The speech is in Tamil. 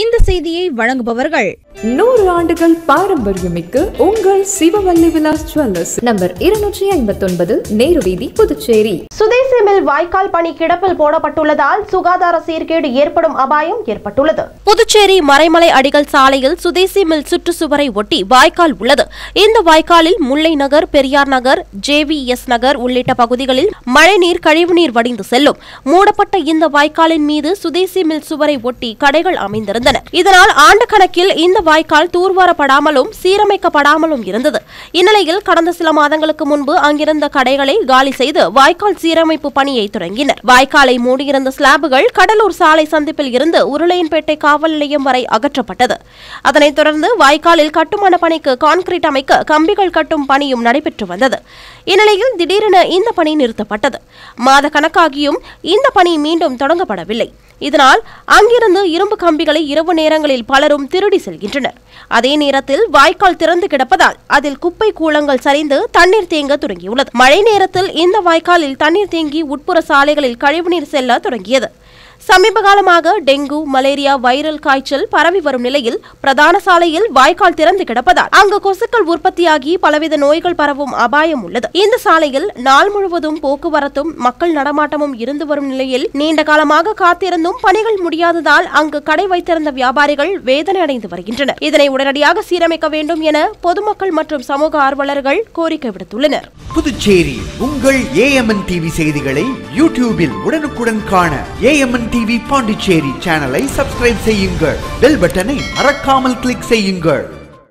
இந்த செய்தியை வழங்குபவர்கள் நூறு ஆண்டுகள் பாரம்பரியமிக்க உங்கள் சிவவல்லி விலாஸ் ஜுவல்லர்ஸ். நம்பர் இருநூற்றி ஐம்பத்தொன்பது நேரு வீதி புதுச்சேரி. சுதேசி மில் வாய்க்கால் பணி கிடப்பில் போடப்பட்டுள்ளதால் சுகாதார சீர்கேடு ஏற்படும் அபாயம் ஏற்பட்டுள்ளது. புதுச்சேரி மறைமலை அடிகள் சாலையில் சுதேசி மில் சுற்றுச்சுவரை ஒட்டி வாய்க்கால் உள்ளது. இந்த வாய்க்காலில் முல்லை நகர் பெரியார் நகர் ஜேவிஎஸ் நகர் உள்ளிட்ட பகுதிகளில் மழைநீர் கழிவுநீர் வடிந்து செல்லும். மூடப்பட்ட இந்த வாய்க்காலின் மீது சுதேசி மில் சுவரை ஒட்டி கடைகள் அமைந்திருந்தன இதனால் ஆண்டு கணக்கில் இந்த வாய்க்கால் தூர்வாரப்படாமலும் சீரமைக்கப்படாமலும் இருந்தது. இந்நிலையில் கடந்த சில மாதங்களுக்கு முன்பு அங்கிருந்த கடைகளை காலி செய்து வாய்க்கால் சீரமைப்பு பணியை தொடங்கினர். வாய்க்காலை மூடியிருந்த ஸ்லாபுகள் கடலூர் சாலை சந்திப்பில் இருந்து உருளையன்பேட்டை காவல் நிலையம் வரை அகற்றப்பட்டது. அதனைத் தொடர்ந்து வாய்க்காலில் கட்டுமான பணிக்கு கான்கிரீட் அமைக்க கம்பிகள் கட்டும் பணியும் நடைபெற்று வந்தது. இந்நிலையில் திடீரென இந்த பணி நிறுத்தப்பட்டது. மாத கணக்காகியும் இந்த பணி மீண்டும் தொடங்கப்படவில்லை. இதனால் அங்கிருந்து இரும்பு கம்பிகளை இரவு நேரங்களில் பலரும் திருடி செல்கின்றனர். அதே நேரத்தில் வாய்க்கால் திறந்து கிடப்பதால் அதில் குப்பை கூலங்கள் சரிந்து தண்ணீர் தேங்க தொடங்கியுள்ளது. மழை நேரத்தில் இந்த வாய்க்காலில் தண்ணீர் தேங்கி உட்புற சாலைகளில் கழிவுநீர் செல்ல தொடங்கியது. சமீப காலமாக டெங்கு மலேரியா வைரல் காய்ச்சல் பரவி வரும் நிலையில் பிரதான சாலையில் வாய்க்கால் திறந்து கிடப்பதால் அங்கு கொசுக்கள் உற்பத்தியாகி பலவித நோய்கள் பரவும் அபாயம் உள்ளது. இந்த சாலையில் நாள் முழுவதும் போக்குவரத்தும் மக்கள் நடமாட்டமும் இருந்து வரும் நிலையில் நீண்ட காலமாக காத்திருந்தும் பணிகள் முடியாததால் அங்கு கடை வைத்திருந்த வியாபாரிகள் வேதனை அடைந்து வருகின்றனர். இதனை உடனடியாக சீரமைக்க வேண்டும் என பொதுமக்கள் மற்றும் சமூக ஆர்வலர்கள் கோரிக்கை விடுத்துள்ளனர். புதுச்சேரி உங்கள் ஏஎம்என் டிவி செய்திகளை யூடியூபில் உடனுக்குடன் காண ஏஎம்என் டிவி பாண்டிச்சேரி சேனலை சப்ஸ்கிரைப் செய்யுங்கள். பெல் பட்டனை மறக்காமல் கிளிக் செய்யுங்கள்.